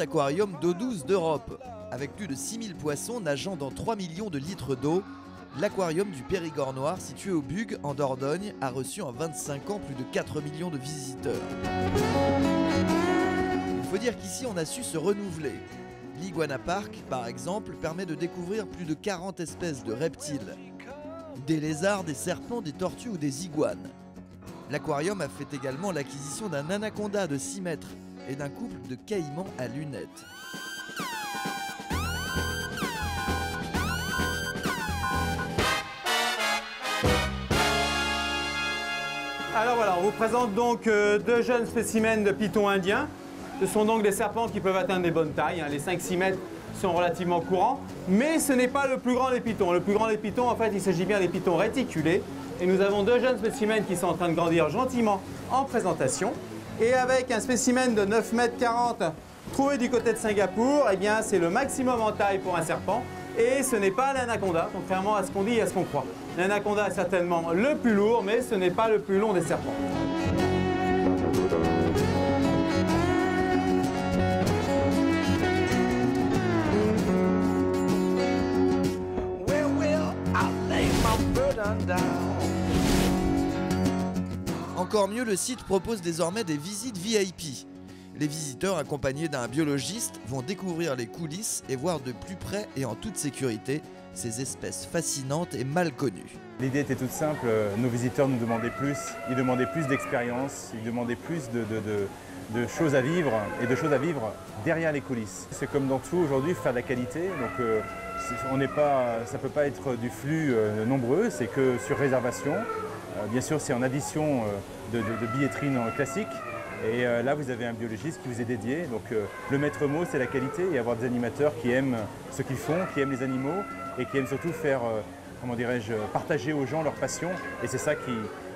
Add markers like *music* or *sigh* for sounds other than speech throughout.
aquarium d'eau douce d'Europe. Avec plus de 6000 poissons nageant dans 3 millions de litres d'eau, l'aquarium du Périgord Noir, situé au Bug, en Dordogne, a reçu en 25 ans plus de 4 millions de visiteurs. Il faut dire qu'ici, on a su se renouveler. L'Iguana Park, par exemple, permet de découvrir plus de 40 espèces de reptiles. Des lézards, des serpents, des tortues ou des iguanes. L'aquarium a fait également l'acquisition d'un anaconda de 6 mètres et d'un couple de caïmans à lunettes. Alors voilà, on vous présente donc euh, deux jeunes spécimens de python indien. Ce sont donc des serpents qui peuvent atteindre des bonnes tailles. hein. Les 5-6 mètres sont relativement courants. Mais ce n'est pas le plus grand des pythons. Le plus grand des pythons, en fait, il s'agit bien des pythons réticulés. Et nous avons deux jeunes spécimens qui sont en train de grandir gentiment en présentation. Et avec un spécimen de 9 mètres 40 trouvé du côté de Singapour, eh bien, c'est le maximum en taille pour un serpent. Et ce n'est pas l'anaconda, contrairement à ce qu'on dit et à ce qu'on croit. L'anaconda est certainement le plus lourd, mais ce n'est pas le plus long des serpents. Encore mieux, le site propose désormais des visites VIP. Les visiteurs accompagnés d'un biologiste vont découvrir les coulisses et voir de plus près et en toute sécurité ces espèces fascinantes et mal connues. L'idée était toute simple, euh, nos visiteurs nous demandaient plus, ils demandaient plus d'expérience, ils demandaient plus de, choses à vivre et de choses à vivre derrière les coulisses. C'est comme dans tout aujourd'hui, faire de la qualité, donc euh, on pas, ça ne peut pas être du flux euh, nombreux, c'est que sur réservation. Euh, bien sûr, c'est en addition euh, de, de- de billetterie classique. Et euh, là, vous avez un biologiste qui vous est dédié. Donc le maître mot, c'est la qualité et avoir des animateurs qui aiment ce qu'ils font, qui aiment les animaux et qui aiment surtout faire, comment dirais-je, partager aux gens leur passion. Et c'est ça qui,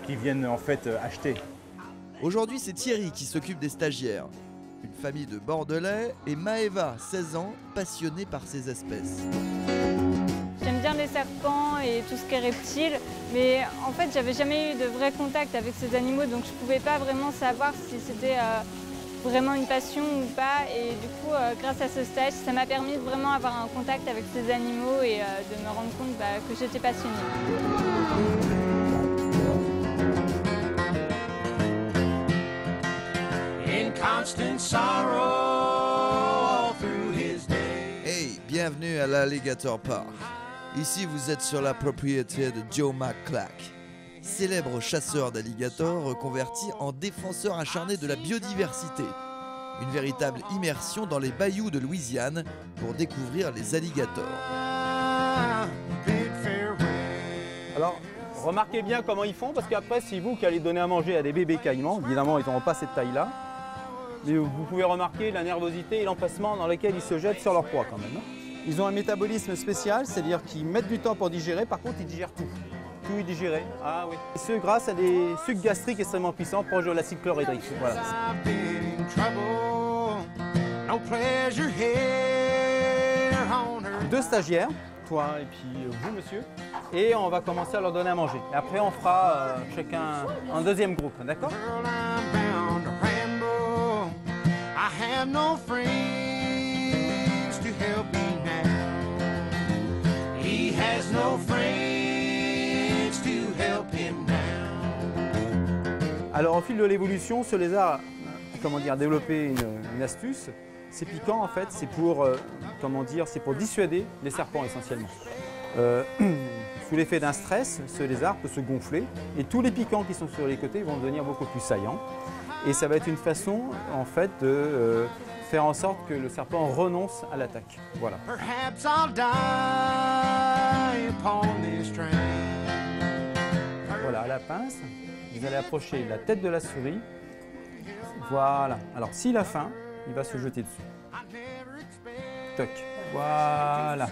qui viennent en fait acheter. Aujourd'hui, c'est Thierry qui s'occupe des stagiaires. Une famille de Bordelais et Maeva, 16 ans, passionnée par ces espèces. Bien les serpents et tout ce qui est reptile, mais en fait, j'avais jamais eu de vrai contact avec ces animaux, donc je pouvais pas vraiment savoir si c'était euh, vraiment une passion ou pas. Et du coup, euh, grâce à ce stage, ça m'a permis de vraiment avoir un contact avec ces animaux et euh, de me rendre compte bah, que j'étais passionnée. In constant sorrow all through his day. Hey, bienvenue à l'Alligator Park. Ici, vous êtes sur la propriété de Joe McClack, célèbre chasseur d'alligators reconverti en défenseur acharné de la biodiversité. Une véritable immersion dans les bayous de Louisiane pour découvrir les alligators. Alors, remarquez bien comment ils font, parce qu'après, c'est vous qui allez donner à manger à des bébés caïmans. Évidemment, ils n'auront pas cette taille-là. Mais vous pouvez remarquer la nervosité et l'empressement dans lequel ils se jettent sur leur proie quand même. hein. Ils ont un métabolisme spécial, c'est-à-dire qu'ils mettent du temps pour digérer, par contre, ils digèrent tout. Tout est digéré. Ah oui. Et ce, grâce à des sucs gastriques extrêmement puissants proches de l'acide chlorhydrique. Voilà. Deux stagiaires, toi et puis euh, vous, monsieur, et on va commencer à leur donner à manger. Et après, on fera euh, chacun un deuxième groupe, d'accord? Girl, I'm bound to ramble. I have no friends to help me Alors, au fil de l'évolution, ce lézard a, comment dire, développé une, une astuce. C'est piquant, en fait, c'est pour, euh, comment dire, c'est pour dissuader les serpents essentiellement. Euh, *clears throat* sous l'effet d'un stress, ce lézard peut se gonfler et tous les piquants qui sont sur les côtés vont devenir beaucoup plus saillants. Et ça va être une façon, en fait, de euh, faire en sorte que le serpent renonce à l'attaque. Voilà. Voilà, à la pince, vous allez approcher la tête de la souris. Voilà. Alors, s'il a faim, il va se jeter dessus. Toc. Voilà.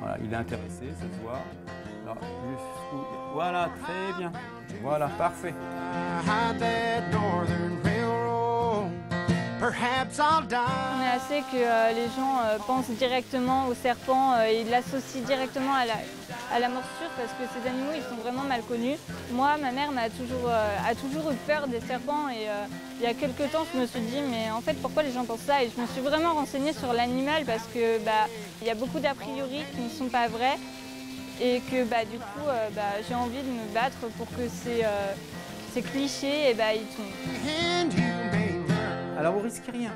Voilà, il est intéressé, ça se voit. Alors, Voilà, très bien. Voilà, parfait. Perhaps I'll On est assez que euh, les gens euh, pensent directement au serpent euh, et l'associent directement à la, à la morsure parce que ces animaux ils sont vraiment mal connus. Moi, ma mère m'a toujours, euh, a toujours eu peur des serpents et il y a quelques temps je me suis dit mais en fait pourquoi les gens pensent ça? Et je me suis vraiment renseignée sur l'animal parce que bah, il y a beaucoup d'a priori qui ne sont pas vrais et que bah, du coup bah, j'ai envie de me battre pour que ces, ces clichés eh bah, ils tombent. Alors vous risquez rien.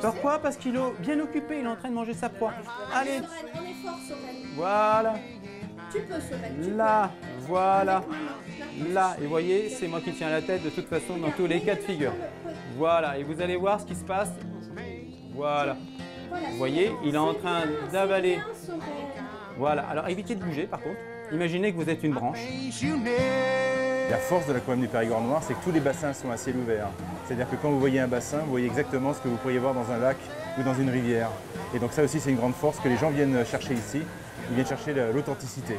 Pourquoi? Parce qu'il est bien occupé, il est en train de manger sa proie. Allez, Soren, on est fort, Soren. voilà, Tu peux, Soren. tu là, voilà, là. Et voyez, c'est moi qui tiens la tête de toute façon dans tous les cas de figure. Voilà, et vous allez voir ce qui se passe. Voilà. Vous voyez, il est en train d'avaler. Voilà, alors évitez de bouger par contre. Imaginez que vous êtes une branche. La force de l'aquarium du Périgord noir, c'est que tous les bassins sont à ciel ouvert. C'est-à-dire que quand vous voyez un bassin, vous voyez exactement ce que vous pourriez voir dans un lac ou dans une rivière. Et donc ça aussi, c'est une grande force que les gens viennent chercher ici. Ils viennent chercher la- l'authenticité.